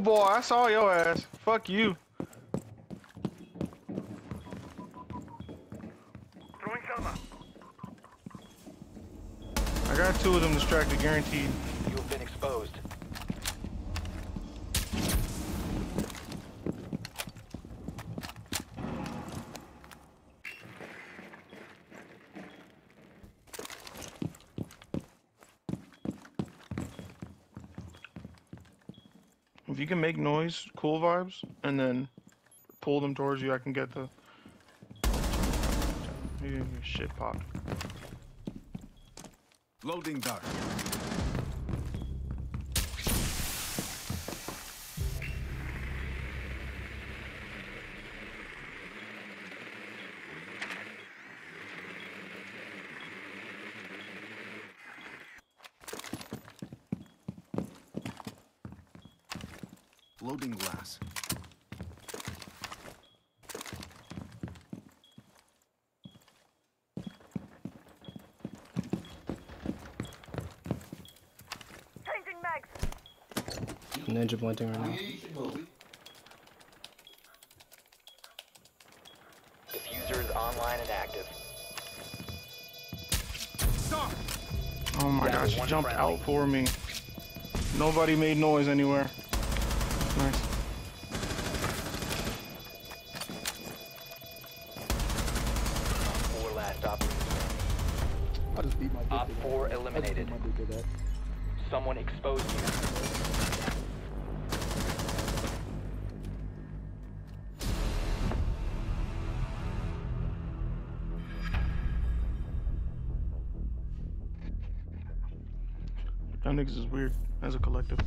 boy, I saw your ass. Fuck you. I got two of them distracted, guaranteed. If you can make noise, cool vibes, and then pull them towards you, I can get the shit pop. Loading dart. Loading glass. Changing mags. Ninja blending right now. Defuser is online and active. Start! Oh my Down to gosh, she one jumped friendly. out for me. Nobody made noise anywhere. Nice. Four last operators. I just beat my dick Op to that. 4 I just eliminated. beat my dick to that. Someone exposed you. Y'all niggas is weird as a collective.